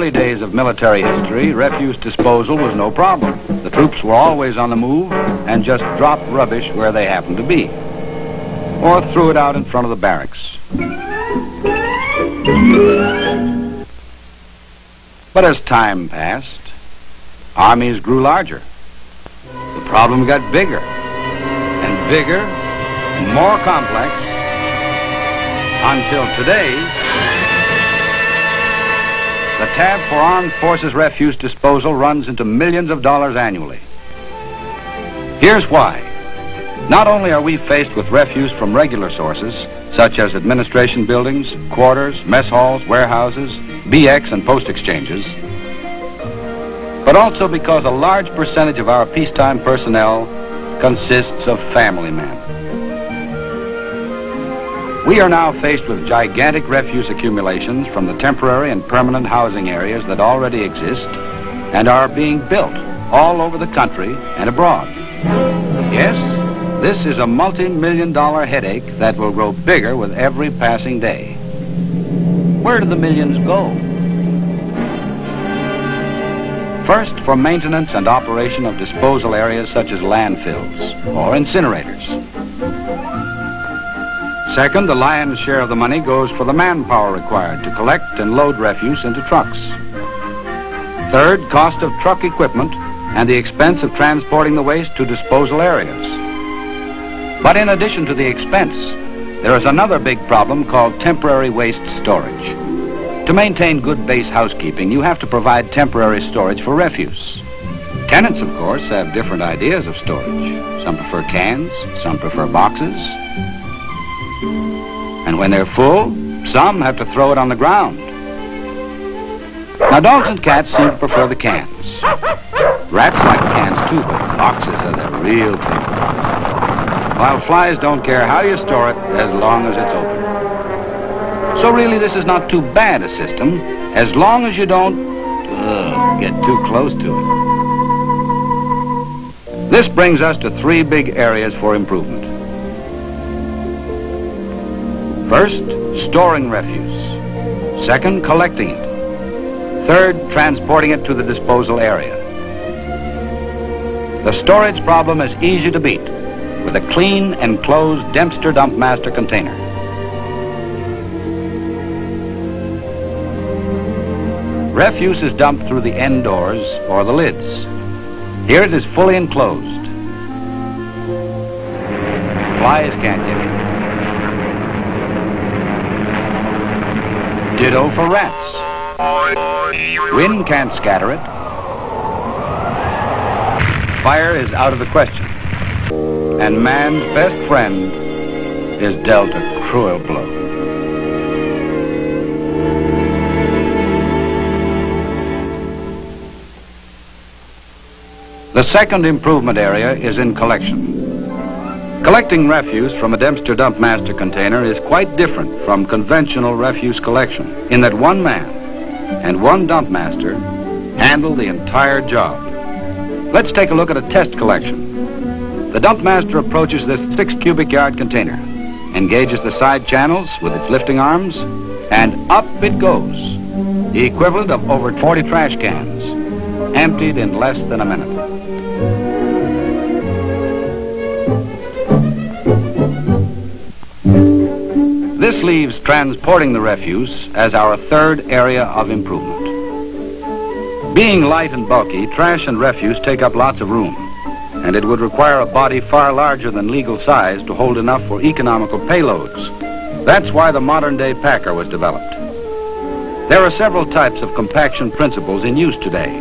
early days of military history, refuse disposal was no problem. The troops were always on the move and just dropped rubbish where they happened to be. Or threw it out in front of the barracks. But as time passed, armies grew larger. The problem got bigger and bigger and more complex until today, tab for Armed Forces Refuse Disposal runs into millions of dollars annually. Here's why. Not only are we faced with refuse from regular sources, such as administration buildings, quarters, mess halls, warehouses, BX and post exchanges, but also because a large percentage of our peacetime personnel consists of family men. We are now faced with gigantic refuse accumulations from the temporary and permanent housing areas that already exist and are being built all over the country and abroad. Yes, this is a multi-million dollar headache that will grow bigger with every passing day. Where do the millions go? First, for maintenance and operation of disposal areas such as landfills or incinerators. Second, the lion's share of the money goes for the manpower required to collect and load refuse into trucks. Third, cost of truck equipment and the expense of transporting the waste to disposal areas. But in addition to the expense, there is another big problem called temporary waste storage. To maintain good base housekeeping, you have to provide temporary storage for refuse. Tenants, of course, have different ideas of storage. Some prefer cans, some prefer boxes. And when they're full, some have to throw it on the ground. Now, dogs and cats seem to prefer the cans. Rats like cans too, but boxes are the real thing. While flies don't care how you store it as long as it's open. So really, this is not too bad a system, as long as you don't uh, get too close to it. This brings us to three big areas for improvement. First, storing refuse. Second, collecting it. Third, transporting it to the disposal area. The storage problem is easy to beat with a clean, enclosed Dempster Dumpmaster container. Refuse is dumped through the end doors or the lids. Here it is fully enclosed. Flies can't get in. Ditto for rats. Wind can't scatter it. Fire is out of the question. And man's best friend is dealt a cruel blow. The second improvement area is in collection. Collecting refuse from a Dempster Dumpmaster container is quite different from conventional refuse collection in that one man and one dump master handle the entire job. Let's take a look at a test collection. The dump master approaches this six cubic yard container, engages the side channels with its lifting arms, and up it goes. The equivalent of over 40 trash cans, emptied in less than a minute. This leaves transporting the refuse as our third area of improvement. Being light and bulky, trash and refuse take up lots of room, and it would require a body far larger than legal size to hold enough for economical payloads. That's why the modern-day packer was developed. There are several types of compaction principles in use today.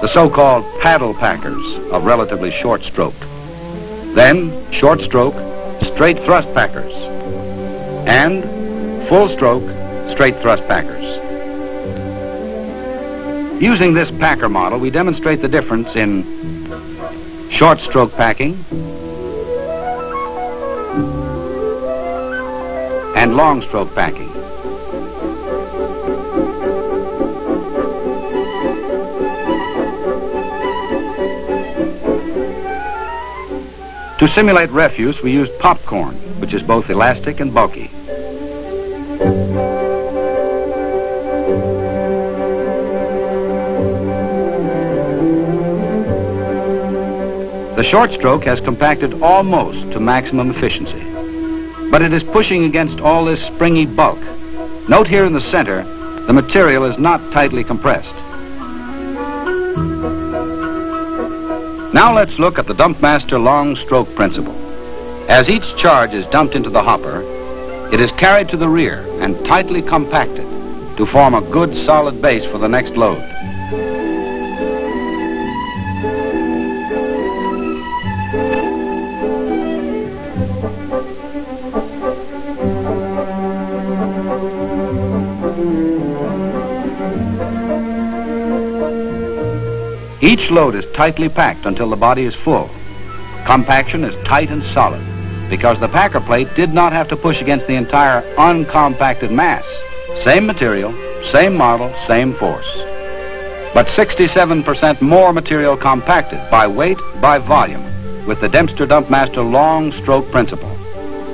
The so-called paddle packers of relatively short stroke. Then, short stroke, straight thrust packers. And full stroke, straight thrust packers. Using this packer model, we demonstrate the difference in short stroke packing and long stroke packing. To simulate refuse, we used popcorn, which is both elastic and bulky. The short stroke has compacted almost to maximum efficiency. But it is pushing against all this springy bulk. Note here in the center, the material is not tightly compressed. Now let's look at the Dumpmaster long stroke principle. As each charge is dumped into the hopper, it is carried to the rear and tightly compacted to form a good solid base for the next load. Each load is tightly packed until the body is full. Compaction is tight and solid because the packer plate did not have to push against the entire uncompacted mass. Same material, same model, same force. But 67% more material compacted by weight, by volume, with the Dempster Dumpmaster long stroke principle,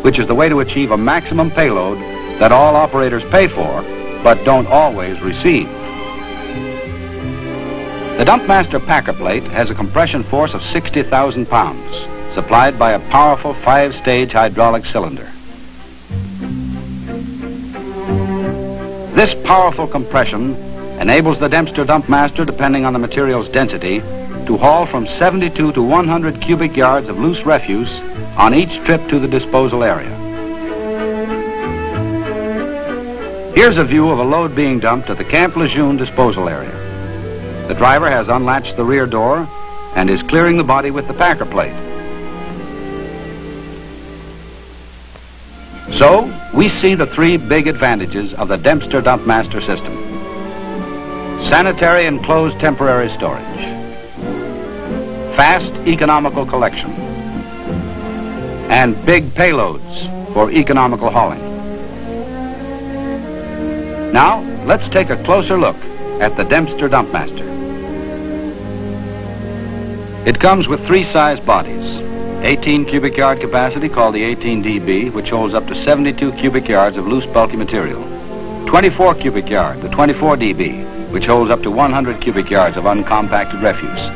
which is the way to achieve a maximum payload that all operators pay for, but don't always receive. The Dumpmaster packer plate has a compression force of 60,000 pounds, supplied by a powerful five-stage hydraulic cylinder. This powerful compression enables the Dempster Dumpmaster, depending on the material's density, to haul from 72 to 100 cubic yards of loose refuse on each trip to the disposal area. Here's a view of a load being dumped at the Camp Lejeune disposal area. The driver has unlatched the rear door and is clearing the body with the packer plate. So, we see the three big advantages of the Dempster Dumpmaster system. Sanitary and closed temporary storage. Fast economical collection. And big payloads for economical hauling. Now, let's take a closer look at the Dempster Dumpmaster. It comes with three size bodies. 18 cubic yard capacity called the 18DB, which holds up to 72 cubic yards of loose bulky material. 24 cubic yard, the 24DB, which holds up to 100 cubic yards of uncompacted refuse.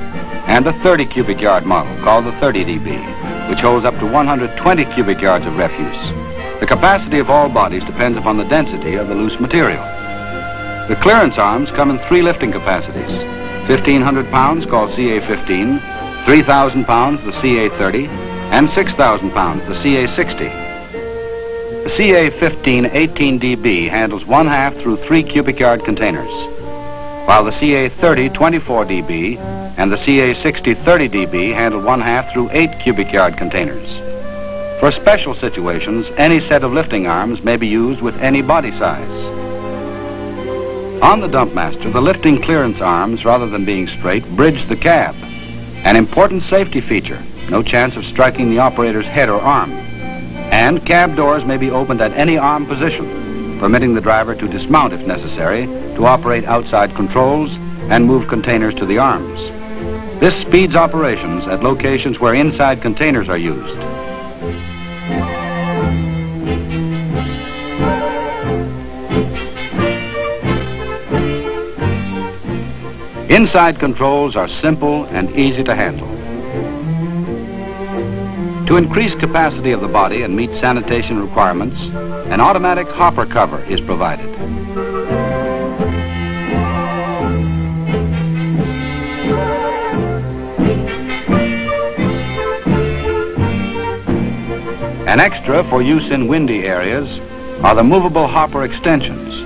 And the 30 cubic yard model called the 30DB, which holds up to 120 cubic yards of refuse. The capacity of all bodies depends upon the density of the loose material. The clearance arms come in three lifting capacities. 1,500 pounds called CA-15, 3,000 pounds, the CA-30, and 6,000 pounds, the CA-60. The CA-15 18DB handles one half through three cubic yard containers, while the CA-30 24DB and the CA-60 30DB handle one half through eight cubic yard containers. For special situations, any set of lifting arms may be used with any body size. On the Dumpmaster, the lifting clearance arms, rather than being straight, bridge the cab. An important safety feature, no chance of striking the operator's head or arm. And cab doors may be opened at any arm position, permitting the driver to dismount if necessary, to operate outside controls and move containers to the arms. This speeds operations at locations where inside containers are used. Inside controls are simple and easy to handle. To increase capacity of the body and meet sanitation requirements, an automatic hopper cover is provided. An extra for use in windy areas are the movable hopper extensions.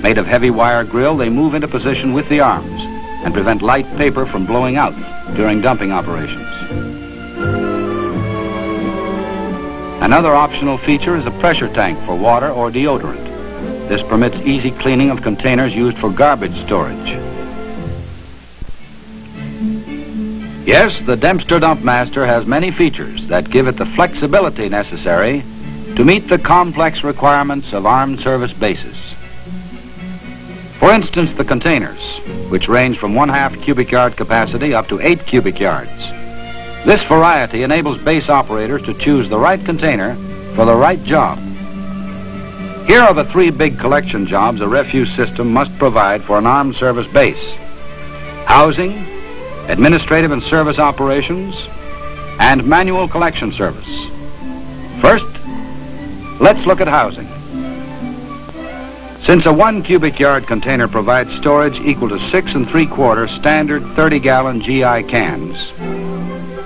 Made of heavy wire grill, they move into position with the arms and prevent light paper from blowing out during dumping operations. Another optional feature is a pressure tank for water or deodorant. This permits easy cleaning of containers used for garbage storage. Yes, the Dempster Dumpmaster has many features that give it the flexibility necessary to meet the complex requirements of armed service bases. For instance, the containers, which range from one half cubic yard capacity up to eight cubic yards. This variety enables base operators to choose the right container for the right job. Here are the three big collection jobs a refuse system must provide for an armed service base. Housing, administrative and service operations, and manual collection service. First, let's look at housing. Since a one cubic yard container provides storage equal to six and three quarter standard 30 gallon GI cans,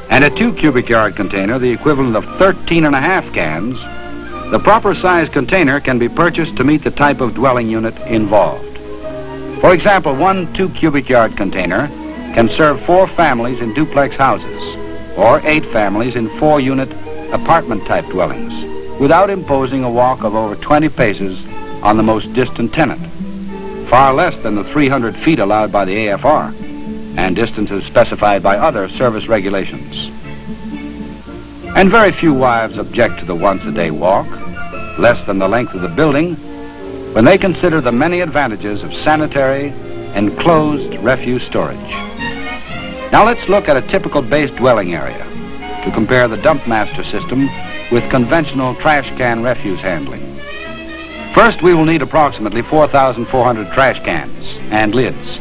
and a two cubic yard container the equivalent of 13 and a half cans, the proper size container can be purchased to meet the type of dwelling unit involved. For example, one two cubic yard container can serve four families in duplex houses or eight families in four unit apartment type dwellings without imposing a walk of over 20 paces on the most distant tenant, far less than the 300 feet allowed by the AFR and distances specified by other service regulations. And very few wives object to the once-a-day walk, less than the length of the building, when they consider the many advantages of sanitary, enclosed refuse storage. Now let's look at a typical base dwelling area to compare the dump master system with conventional trash can refuse handling. First, we will need approximately 4,400 trash cans and lids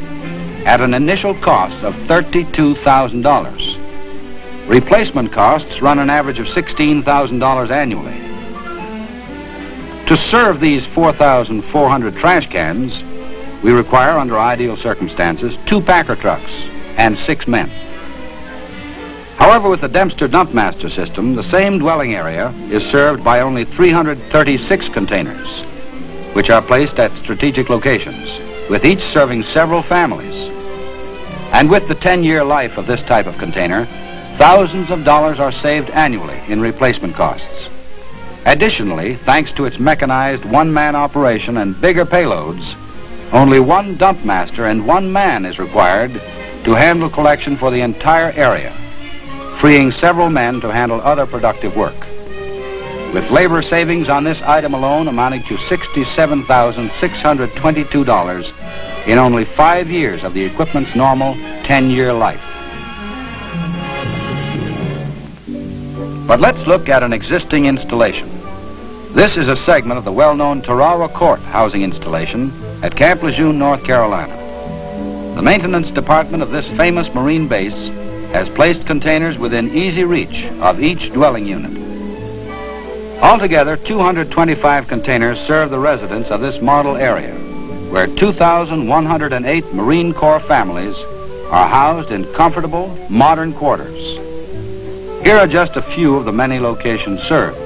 at an initial cost of $32,000. Replacement costs run an average of $16,000 annually. To serve these 4,400 trash cans, we require, under ideal circumstances, two packer trucks and six men. However, with the Dempster Dumpmaster system, the same dwelling area is served by only 336 containers, which are placed at strategic locations, with each serving several families. And with the 10-year life of this type of container, Thousands of dollars are saved annually in replacement costs. Additionally, thanks to its mechanized one-man operation and bigger payloads, only one dump master and one man is required to handle collection for the entire area, freeing several men to handle other productive work. With labor savings on this item alone amounting to $67,622 in only five years of the equipment's normal 10-year life. But let's look at an existing installation. This is a segment of the well-known Tarawa Court housing installation at Camp Lejeune, North Carolina. The maintenance department of this famous Marine base has placed containers within easy reach of each dwelling unit. Altogether, 225 containers serve the residents of this model area, where 2,108 Marine Corps families are housed in comfortable, modern quarters. Here are just a few of the many locations served.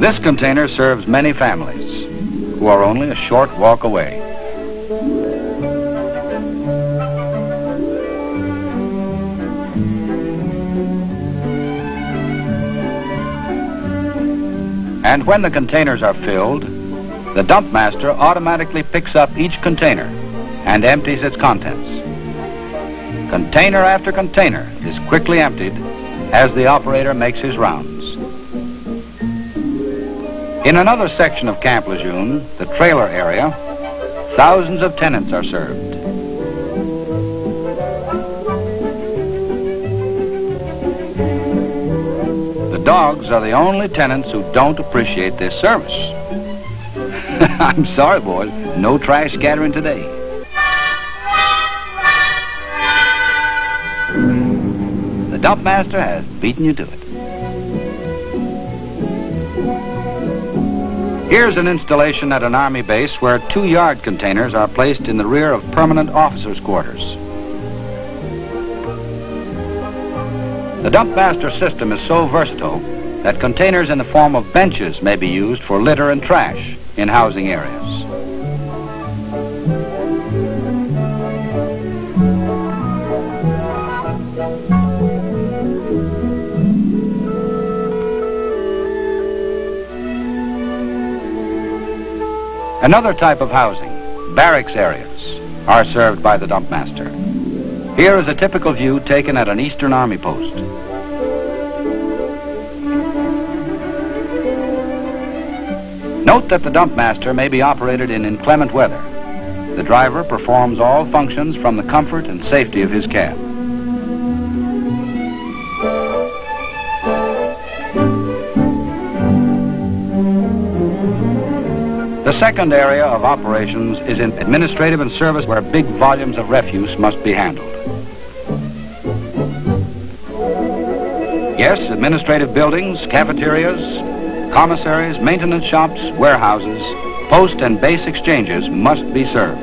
This container serves many families who are only a short walk away. And when the containers are filled, the dump master automatically picks up each container and empties its contents. Container after container is quickly emptied as the operator makes his rounds. In another section of Camp Lejeune, the trailer area, thousands of tenants are served. Dogs are the only tenants who don't appreciate this service. I'm sorry, boys. No trash scattering today. The dump master has beaten you to it. Here's an installation at an Army base where two yard containers are placed in the rear of permanent officers' quarters. The dump master system is so versatile that containers in the form of benches may be used for litter and trash in housing areas. Another type of housing, barracks areas, are served by the dump master. Here is a typical view taken at an Eastern Army post. Note that the dump master may be operated in inclement weather. The driver performs all functions from the comfort and safety of his cab. Second area of operations is in administrative and service where big volumes of refuse must be handled. Yes, administrative buildings, cafeterias, commissaries, maintenance shops, warehouses, post and base exchanges must be served.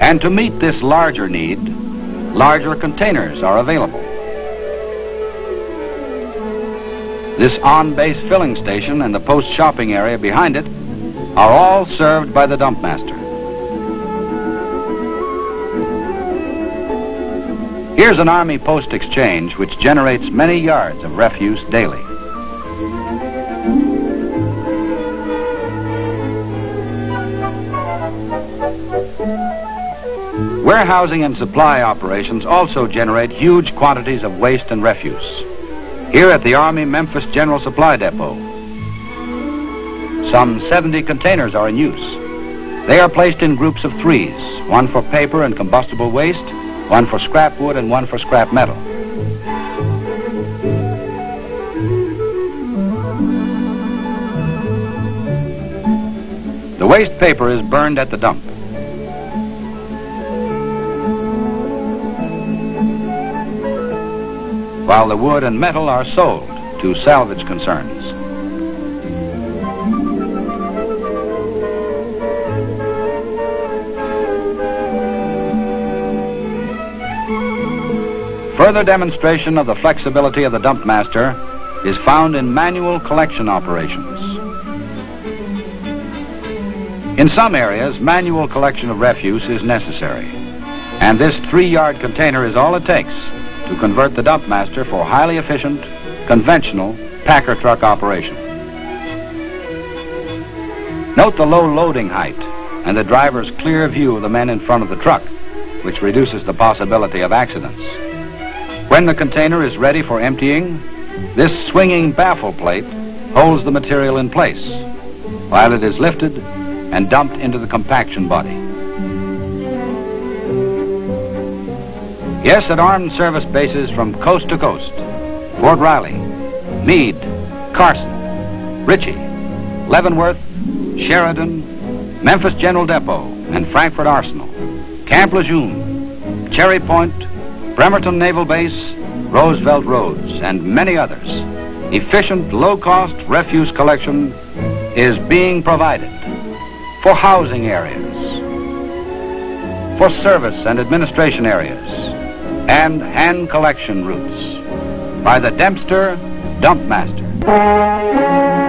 And to meet this larger need, larger containers are available. This on-base filling station and the post shopping area behind it are all served by the dump master. Here's an Army post exchange which generates many yards of refuse daily. Warehousing and supply operations also generate huge quantities of waste and refuse. Here at the Army Memphis General Supply Depot, some 70 containers are in use. They are placed in groups of threes, one for paper and combustible waste, one for scrap wood and one for scrap metal. The waste paper is burned at the dump. While the wood and metal are sold to salvage concerns. Further demonstration of the flexibility of the dump master is found in manual collection operations. In some areas, manual collection of refuse is necessary, and this three-yard container is all it takes to convert the dump master for highly efficient, conventional packer truck operation. Note the low loading height and the driver's clear view of the men in front of the truck, which reduces the possibility of accidents. When the container is ready for emptying, this swinging baffle plate holds the material in place while it is lifted and dumped into the compaction body. Yes, at armed service bases from coast to coast, Fort Riley, Meade, Carson, Ritchie, Leavenworth, Sheridan, Memphis General Depot, and Frankford Arsenal, Camp Lejeune, Cherry Point, Bremerton Naval Base, Roosevelt Roads, and many others, efficient, low-cost refuse collection is being provided for housing areas, for service and administration areas, and hand collection routes by the Dempster Dumpmaster.